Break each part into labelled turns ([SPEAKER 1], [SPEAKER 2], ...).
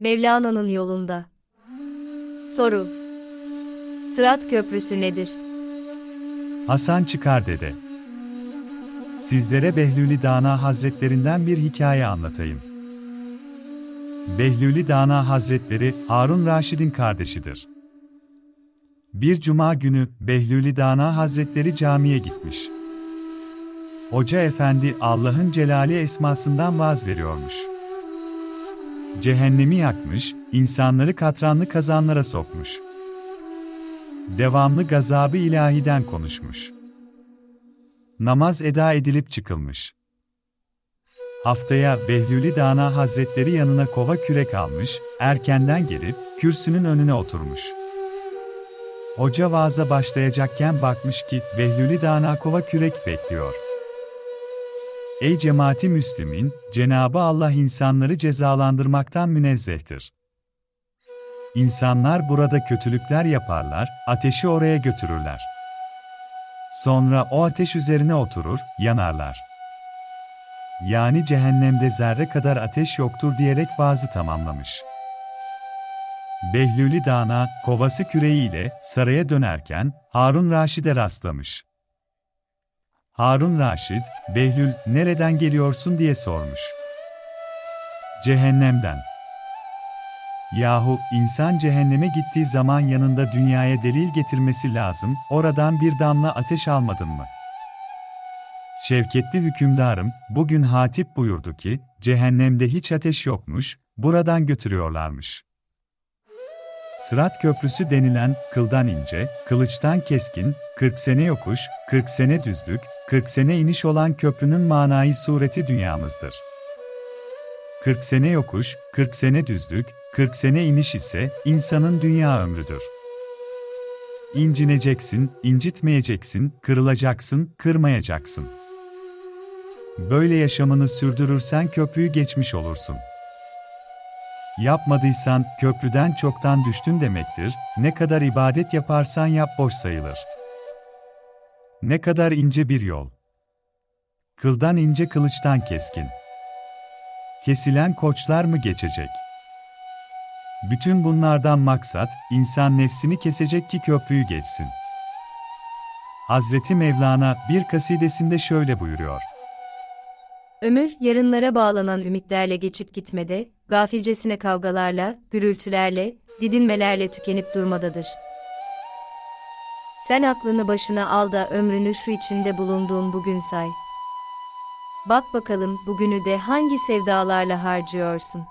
[SPEAKER 1] Mevlana'nın yolunda. Soru. Sırat Köprüsü nedir?
[SPEAKER 2] Hasan Çıkar Dede Sizlere Behlülü Dana Hazretlerinden bir hikaye anlatayım. Behlülü Dana Hazretleri, Harun Raşid'in kardeşidir. Bir cuma günü Behlülü Dana Hazretleri camiye gitmiş. Hoca efendi Allah'ın celali esmasından vaz veriyormuş. Cehennemi yakmış, insanları katranlı kazanlara sokmuş. Devamlı gazabı ilahiden konuşmuş. Namaz eda edilip çıkılmış. Haftaya Behlülü Dana Hazretleri yanına kova kürek almış, erkenden gelip kürsünün önüne oturmuş. Hoca vaaza başlayacakken bakmış ki Behlülü Dana kova kürek bekliyor. Ey cemaati Müslümin, Cenabı Allah insanları cezalandırmaktan münezzehtir. İnsanlar burada kötülükler yaparlar, ateşi oraya götürürler. Sonra o ateş üzerine oturur, yanarlar. Yani cehennemde zerre kadar ateş yoktur diyerek vaazı tamamlamış. Behlülü Dana, kovası küreğiyle saraya dönerken Harun Raşid'e rastlamış. Harun Raşid, Behlül, nereden geliyorsun diye sormuş. Cehennemden. Yahu, insan cehenneme gittiği zaman yanında dünyaya delil getirmesi lazım, oradan bir damla ateş almadın mı? Şevketli hükümdarım, bugün hatip buyurdu ki, cehennemde hiç ateş yokmuş, buradan götürüyorlarmış. Sırat Köprüsü denilen, kıldan ince, kılıçtan keskin, 40 sene yokuş, 40 sene düzlük, 40 sene iniş olan köprünün manayı sureti dünyamızdır. 40 sene yokuş, 40 sene düzlük, 40 sene iniş ise insanın dünya ömrüdür. İncineceksin, incitmeyeceksin, kırılacaksın, kırmayacaksın. Böyle yaşamını sürdürürsen köprüyü geçmiş olursun. Yapmadıysan köprüden çoktan düştün demektir. Ne kadar ibadet yaparsan yap boş sayılır. Ne kadar ince bir yol. Kıldan ince kılıçtan keskin. Kesilen koçlar mı geçecek? Bütün bunlardan maksat, insan nefsini kesecek ki köprüyü geçsin. Hazreti Mevlana bir kasidesinde şöyle buyuruyor.
[SPEAKER 1] Ömür, yarınlara bağlanan ümitlerle geçip gitmede, gafilcesine kavgalarla, gürültülerle, didinmelerle tükenip durmadadır. Sen aklını başına al da ömrünü şu içinde bulunduğun bugün say. Bak bakalım bugünü de hangi sevdalarla harcıyorsun?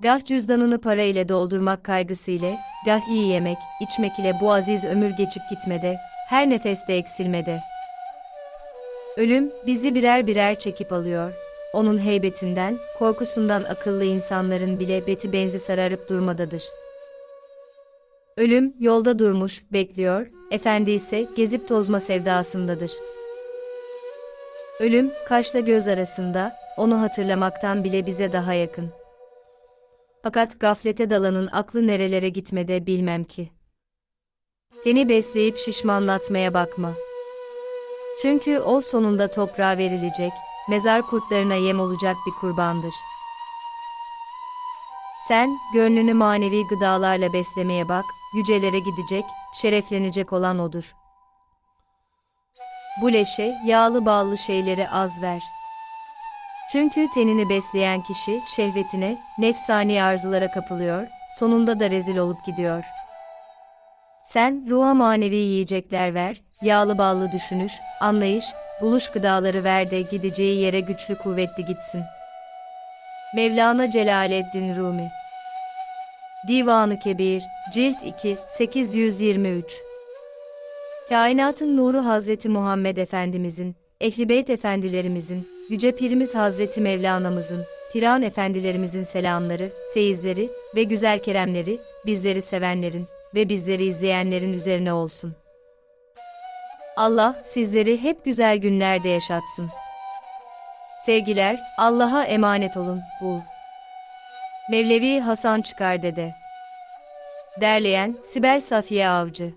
[SPEAKER 1] Gah cüzdanını para ile doldurmak kaygısı ile, gah iyi yemek, içmek ile bu aziz ömür geçip gitmede, her nefeste eksilmede. Ölüm, bizi birer birer çekip alıyor. Onun heybetinden, korkusundan akıllı insanların bile beti benzi sararıp durmadadır. Ölüm, yolda durmuş, bekliyor, efendi ise gezip tozma sevdasındadır. Ölüm, kaşla göz arasında, onu hatırlamaktan bile bize daha yakın. Fakat gaflete dalanın aklı nerelere gitmede bilmem ki. Seni besleyip şişmanlatmaya bakma. Çünkü o sonunda toprağa verilecek, mezar kurtlarına yem olacak bir kurbandır. Sen, gönlünü manevi gıdalarla beslemeye bak, yücelere gidecek, şereflenecek olan odur. Bu leşe, yağlı ballı şeyleri az ver. Çünkü tenini besleyen kişi, şehvetine, nefsani arzulara kapılıyor, sonunda da rezil olup gidiyor. Sen, ruha manevi yiyecekler ver, yağlı ballı düşünüş, anlayış, buluş gıdaları ver de gideceği yere güçlü kuvvetli gitsin. Mevlana Celaleddin Rumi Divanı Kebir, Cilt 2, 823 Kainatın nuru Hazreti Muhammed Efendimizin, Ehli Beyt Efendilerimizin, Yüce Pirimiz Hazreti Mevlana'mızın, Piran Efendilerimizin selamları, feyizleri ve güzel keremleri, bizleri sevenlerin ve bizleri izleyenlerin üzerine olsun. Allah sizleri hep güzel günlerde yaşatsın. Sevgiler, Allah'a emanet olun. Bu. Mevlevi Hasan Çıkar Dede. Derleyen Sibel Safiye Avcı